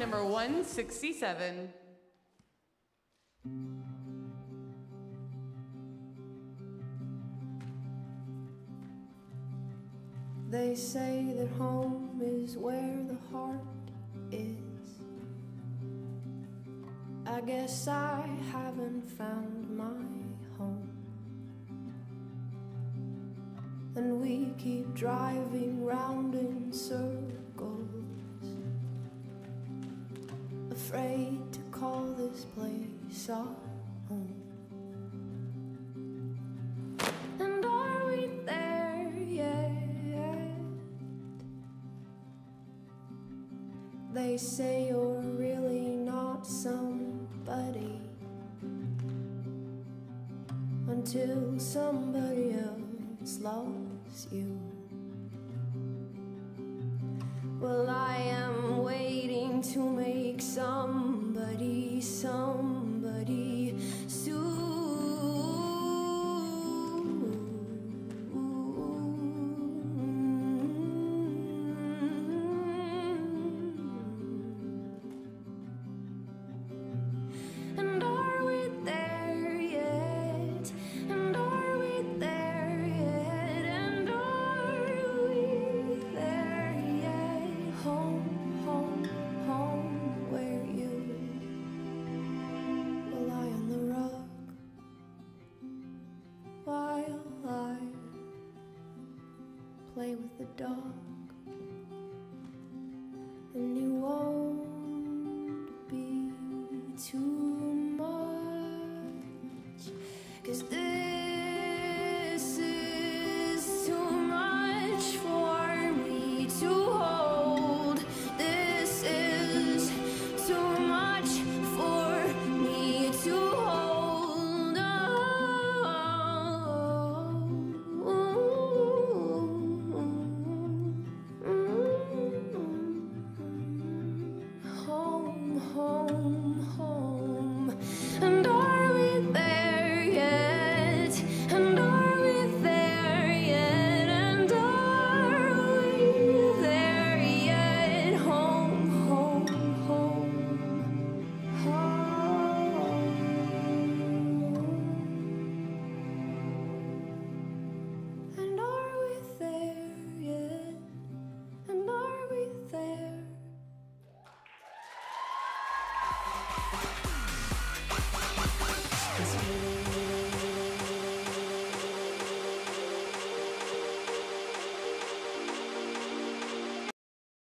number 167. They say that home is where the heart is. I guess I haven't found my home. And we keep driving round in circles, afraid to call this place our home. And are we there yet? They say you're really not somebody until somebody else loves you. Well, I to make somebody somebody play with the dog. And you won't be too much. Cause